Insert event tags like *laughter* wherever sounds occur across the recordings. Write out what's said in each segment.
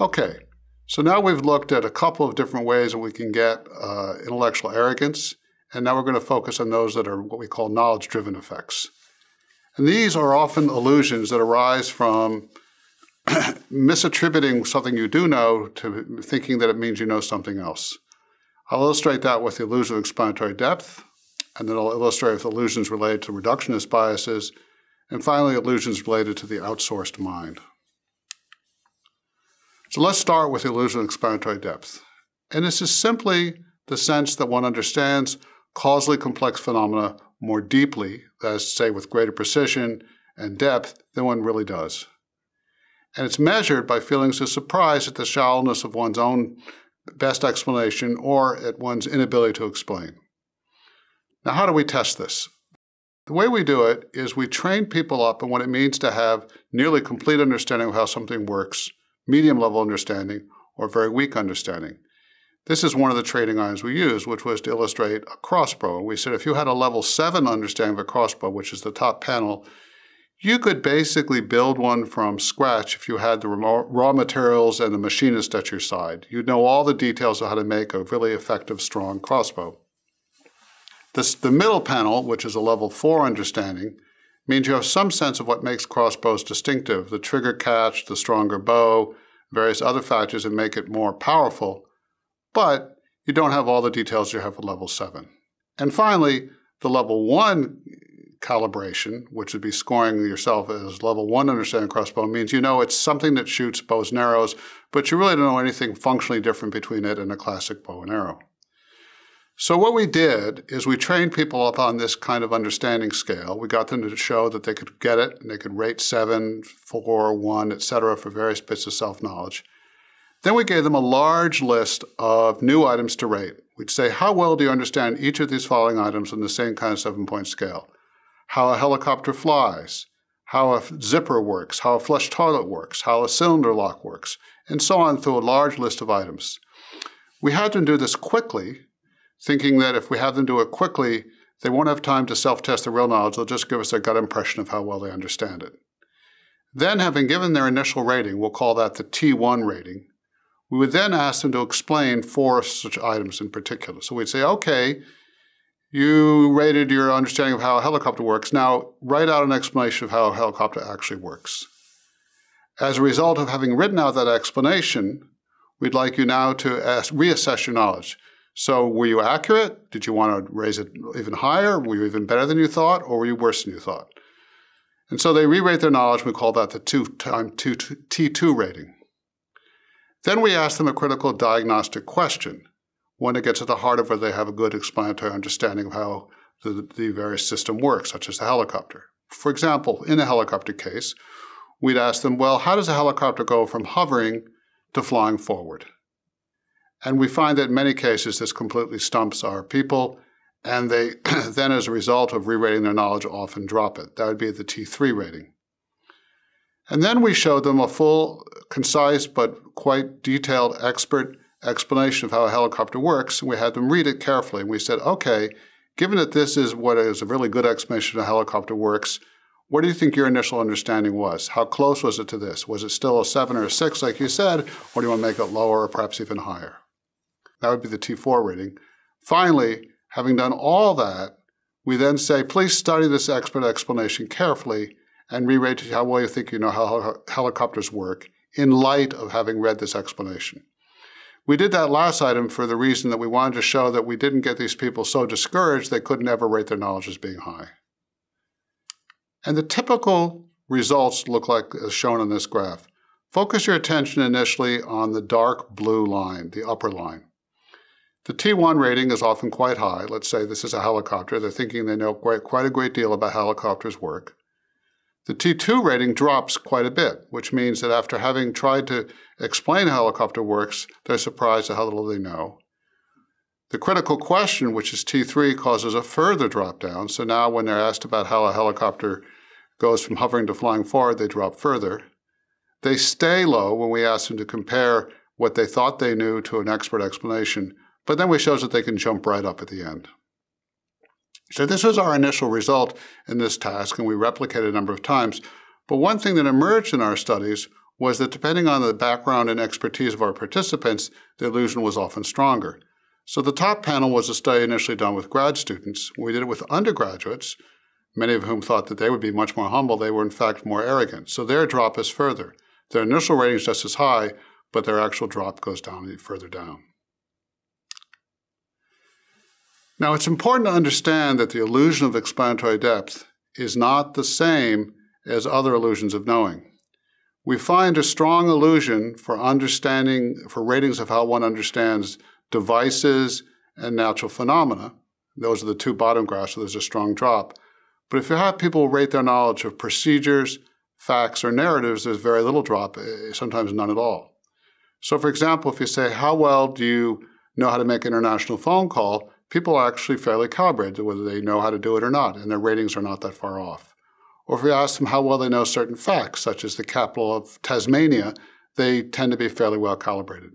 Okay, so now we've looked at a couple of different ways that we can get uh, intellectual arrogance, and now we're going to focus on those that are what we call knowledge driven effects. And these are often illusions that arise from *clears throat* misattributing something you do know to thinking that it means you know something else. I'll illustrate that with the illusion of explanatory depth, and then I'll illustrate with illusions related to reductionist biases, and finally, illusions related to the outsourced mind. So let's start with the illusion of explanatory depth. And this is simply the sense that one understands causally complex phenomena more deeply, that is to say, with greater precision and depth than one really does. And it's measured by feelings of surprise at the shallowness of one's own best explanation or at one's inability to explain. Now, how do we test this? The way we do it is we train people up in what it means to have nearly complete understanding of how something works, medium level understanding, or very weak understanding. This is one of the trading items we used, which was to illustrate a crossbow. We said if you had a level 7 understanding of a crossbow, which is the top panel, you could basically build one from scratch if you had the raw materials and the machinist at your side. You'd know all the details of how to make a really effective, strong crossbow. This, the middle panel, which is a level 4 understanding, means you have some sense of what makes crossbows distinctive the trigger catch, the stronger bow, various other factors that make it more powerful but you don't have all the details you have at level 7. And finally, the level 1 calibration, which would be scoring yourself as level 1 understanding crossbow, means you know it's something that shoots bows and arrows, but you really don't know anything functionally different between it and a classic bow and arrow. So what we did is we trained people up on this kind of understanding scale. We got them to show that they could get it and they could rate 7, 4, 1, etc. for various bits of self-knowledge. Then we gave them a large list of new items to rate. We'd say, how well do you understand each of these following items on the same kind of seven point scale? How a helicopter flies, how a zipper works, how a flush toilet works, how a cylinder lock works, and so on through a large list of items. We had them do this quickly, thinking that if we have them do it quickly, they won't have time to self test the real knowledge. They'll just give us a gut impression of how well they understand it. Then, having given their initial rating, we'll call that the T1 rating, we would then ask them to explain four such items in particular. So we'd say, okay, you rated your understanding of how a helicopter works. Now write out an explanation of how a helicopter actually works. As a result of having written out that explanation, we'd like you now to ask, reassess your knowledge. So were you accurate? Did you want to raise it even higher? Were you even better than you thought? Or were you worse than you thought? And so they re-rate their knowledge. We call that the two time two, T2 rating. Then we ask them a critical diagnostic question, one that gets at the heart of whether they have a good explanatory understanding of how the, the various system works, such as the helicopter. For example, in a helicopter case, we'd ask them, well, how does a helicopter go from hovering to flying forward? And we find that in many cases this completely stumps our people, and they *clears throat* then, as a result of re-rating their knowledge, often drop it. That would be the T3 rating. And then we showed them a full, concise, but quite detailed expert explanation of how a helicopter works. And we had them read it carefully. And we said, okay, given that this is what is a really good explanation of how a helicopter works, what do you think your initial understanding was? How close was it to this? Was it still a seven or a six, like you said, or do you want to make it lower or perhaps even higher? That would be the T4 rating. Finally, having done all that, we then say, please study this expert explanation carefully and re-rate how well you think you know how helicopters work in light of having read this explanation. We did that last item for the reason that we wanted to show that we didn't get these people so discouraged they couldn't ever rate their knowledge as being high. And the typical results look like as shown on this graph. Focus your attention initially on the dark blue line, the upper line. The T1 rating is often quite high. Let's say this is a helicopter. They're thinking they know quite, quite a great deal about helicopters work. The T2 rating drops quite a bit, which means that after having tried to explain how a helicopter works, they're surprised at how little they know. The critical question, which is T3, causes a further drop down. So now when they're asked about how a helicopter goes from hovering to flying forward, they drop further. They stay low when we ask them to compare what they thought they knew to an expert explanation, but then we show that they can jump right up at the end. So this was our initial result in this task, and we replicated a number of times. But one thing that emerged in our studies was that depending on the background and expertise of our participants, the illusion was often stronger. So the top panel was a study initially done with grad students. We did it with undergraduates, many of whom thought that they would be much more humble, they were in fact more arrogant. So their drop is further. Their initial rating is just as high, but their actual drop goes down further down. Now, it's important to understand that the illusion of explanatory depth is not the same as other illusions of knowing. We find a strong illusion for understanding, for ratings of how one understands devices and natural phenomena. Those are the two bottom graphs, so there's a strong drop. But if you have people rate their knowledge of procedures, facts, or narratives, there's very little drop, eh, sometimes none at all. So, for example, if you say, How well do you know how to make an international phone call? People are actually fairly calibrated whether they know how to do it or not, and their ratings are not that far off. Or if we ask them how well they know certain facts, such as the capital of Tasmania, they tend to be fairly well calibrated.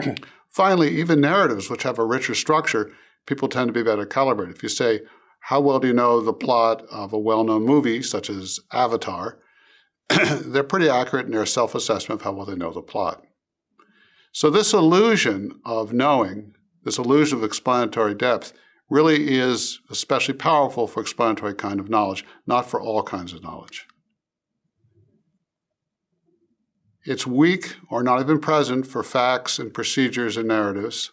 *clears throat* Finally, even narratives, which have a richer structure, people tend to be better calibrated. If you say, How well do you know the plot of a well known movie, such as Avatar? *clears throat* they're pretty accurate in their self assessment of how well they know the plot. So, this illusion of knowing, this illusion of explanatory depth, really is especially powerful for explanatory kind of knowledge, not for all kinds of knowledge. It's weak or not even present for facts and procedures and narratives.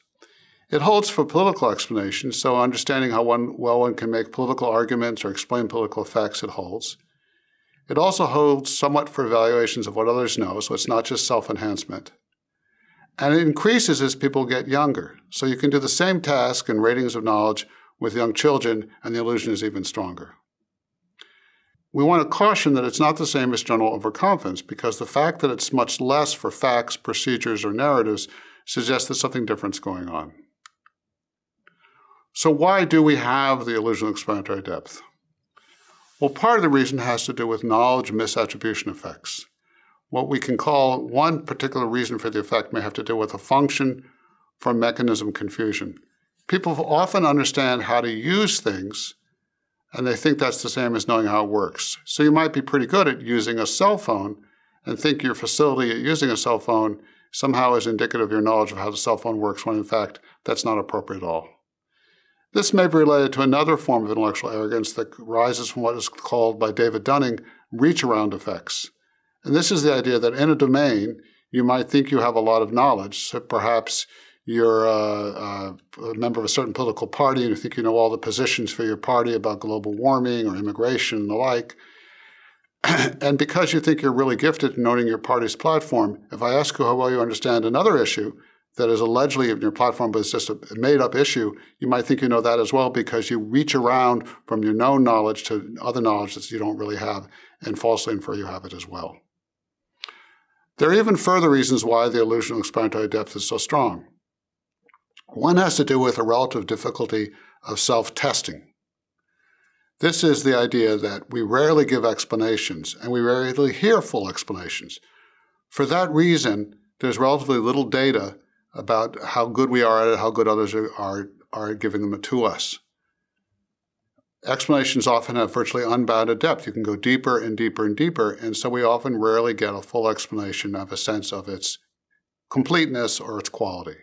It holds for political explanations, so understanding how one, well one can make political arguments or explain political effects, it holds. It also holds somewhat for evaluations of what others know, so it's not just self enhancement. And it increases as people get younger. So you can do the same task in ratings of knowledge with young children, and the illusion is even stronger. We want to caution that it's not the same as general overconfidence because the fact that it's much less for facts, procedures, or narratives suggests that something different is going on. So, why do we have the illusion of explanatory depth? Well, part of the reason has to do with knowledge misattribution effects. What we can call one particular reason for the effect may have to do with a function for mechanism confusion. People often understand how to use things, and they think that's the same as knowing how it works. So you might be pretty good at using a cell phone and think your facility at using a cell phone somehow is indicative of your knowledge of how the cell phone works, when in fact, that's not appropriate at all. This may be related to another form of intellectual arrogance that rises from what is called by David Dunning reach around effects. And this is the idea that in a domain, you might think you have a lot of knowledge. So perhaps you're a, a, member of a certain political party and you think you know all the positions for your party about global warming or immigration and the like. *clears throat* and because you think you're really gifted in knowing your party's platform, if I ask you how well you understand another issue, that is allegedly in your platform, but it's just a made up issue, you might think you know that as well because you reach around from your known knowledge to other knowledge that you don't really have and falsely infer you have it as well. There are even further reasons why the illusion of explanatory depth is so strong. One has to do with a relative difficulty of self testing. This is the idea that we rarely give explanations and we rarely hear full explanations. For that reason, there's relatively little data about how good we are at it, how good others are, are, are giving them to us. Explanations often have virtually unbounded depth. You can go deeper and deeper and deeper, and so we often rarely get a full explanation of a sense of its completeness or its quality.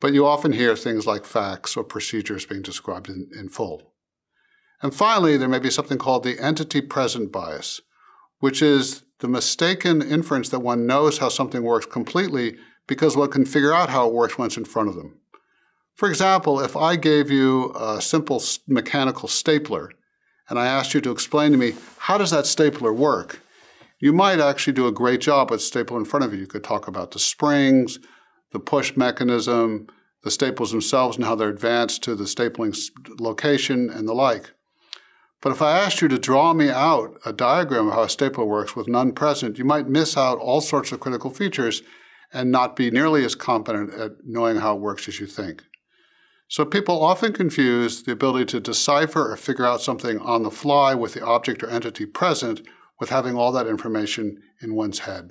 But you often hear things like facts or procedures being described in, in full. And finally, there may be something called the entity present bias, which is the mistaken inference that one knows how something works completely because one can figure out how it works once in front of them. For example, if I gave you a simple mechanical stapler and I asked you to explain to me how does that stapler work, you might actually do a great job with stapler in front of you. You could talk about the springs, the push mechanism, the staples themselves and how they're advanced to the stapling location and the like. But if I asked you to draw me out a diagram of how a stapler works with none present, you might miss out all sorts of critical features and not be nearly as competent at knowing how it works as you think. So people often confuse the ability to decipher or figure out something on the fly with the object or entity present with having all that information in one's head.